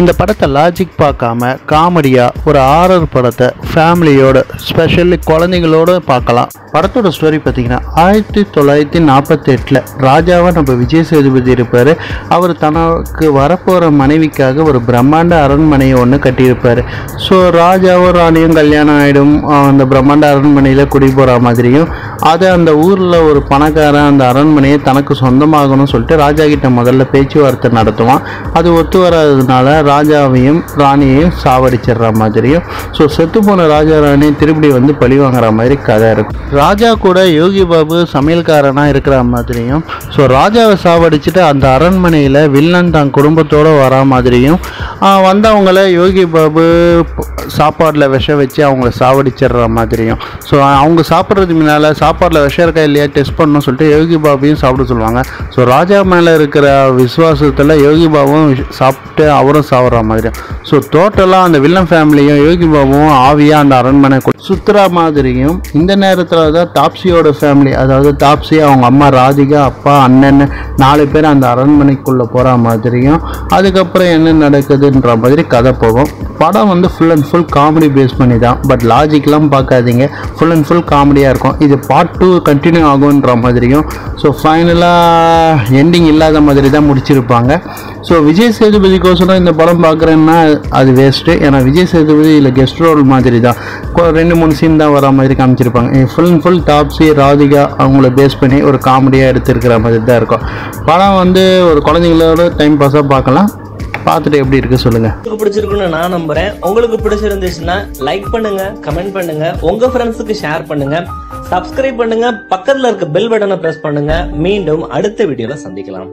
இந்த படத்தை லாஜிக் பார்க்காம காமெடியாக ஒரு ஆரர் படத்தை ஃபேமிலியோட ஸ்பெஷலி குழந்தைங்களோட பார்க்கலாம். படத்தோட ஸ்டோரி பார்த்தீங்கன்னா ஆயிரத்தி தொள்ளாயிரத்தி நாற்பத்தி எட்டில் ராஜாவாக நம்ம விஜய் சேதுபதி இருப்பார். அவர் தனக்கு வரப்போகிற மனைவிக்காக ஒரு பிரம்மாண்ட அரண்மனையை ஒன்று கட்டியிருப்பார். ஸோ ராஜாவும் ராணியும் கல்யாணம் ஆகிடும் அந்த பிரம்மாண்ட அரண்மனையில் குடி போகிற மாதிரியும் அதை அந்த ஊரில் ஒரு பணக்காரன் அந்த அரண்மனையை தனக்கு சொந்தமாகணும்னு சொல்லிட்டு ராஜா கிட்ட முதல்ல பேச்சுவார்த்தை நடத்துவான். அது ஒத்து வராததுனால ராஜாவையும் ராணியையும் சாவடிச்சிடுற மாதிரியும். ஸோ செத்து போன ராஜா ராணி திருப்பி வந்து பழி வாங்குற மாதிரி கதை இருக்கும். ராஜா கூட யோகி பாபு சமையல்காரனாக இருக்கிற மாதிரியும் ஸோ ராஜாவை சாவடிச்சுட்டு அந்த அரண்மனையில் வில்லன் தான் குடும்பத்தோடு வரா மாதிரியும் வந்தவங்கள யோகி பாபு சாப்பாடில் விஷம் வச்சு அவங்கள சாவடிச்சிடுற மாதிரியும். ஸோ அவங்க சாப்பிட்றதுக்கு முன்னால் சாப்பாடில் விஷம் இருக்கா இல்லையா டெஸ்ட் பண்ணணும்னு சொல்லிட்டு யோகி பாபையும் சாப்பிட சொல்லுவாங்க. ஸோ ராஜா மேலே இருக்கிற விசுவாசத்தில் யோகி பாபும் சாப் சாப்பிட்டு அவரும் சாப்பிட்ற மாதிரி. ஸோ டோட்டலாக அந்த வில்லன் ஃபேமிலியும் யோகி பாபுவும் ஆவியாக அந்த அரண்மனை சுற்றுற மாதிரியும் இந்த நேரத்தில் தான் தாப்சியோட ஃபேமிலி அதாவது தாப்சி அவங்க அம்மா ராதிகா அப்பா அண்ணன் நாலு பேர் அந்த அரண்மனைக்குள்ளே போகிற மாதிரியும் அதுக்கப்புறம் என்ன நடக்குதுன்ற மாதிரி கதை போகும். படம் வந்து full and full comedy base பண்ணி தான். பட் லாஜிக்லாம் பார்க்காதீங்க. ஃபுல் அண்ட் ஃபுல் காமெடியாக இருக்கும். இது பார்ட் டூ கண்டினியூ ஆகுன்ற மாதிரியும். ஸோ ஃபைனலாக எண்டிங் இல்லாத மாதிரி தான் முடிச்சிருப்பாங்க. ஸோ விஜய் சேதுபதிக்கோசரம் இந்த படம் பார்க்குறேன்னா அது வேஸ்ட்டு ஏன்னா விஜய் சேதுபதி இல்லை கெஸ்ட் ரோல் மாதிரி தான் ரெண்டு மூணு சீன் தான் வர மாதிரி காமிச்சிருப்பாங்க. Full and full Taapsee Radhika அவங்கள பேஸ் பண்ணி ஒரு காமெடியாக எடுத்துருக்கிற மாதிரி தான் இருக்கும். படம் வந்து ஒரு குழந்தைங்களோட டைம் பாஸாக பார்க்கலாம். பார்த்துட்டு எப்படி இருக்கு சொல்லுங்கள் உங்களுக்கு பிடிச்சிருக்குன்னு நான் நம்புறேன். உங்களுக்கு பிடிச்சிருந்துச்சுன்னா லைக் பண்ணுங்க கமெண்ட் பண்ணுங்க உங்க ஃப்ரெண்ட்ஸுக்கு ஷேர் பண்ணுங்க. சப்ஸ்கிரைப் பண்ணுங்க. பக்கத்துல இருக்க பெல் பட்டனை பிரஸ் பண்ணுங்க. மீண்டும் அடுத்த வீடியோல சந்திக்கலாம்.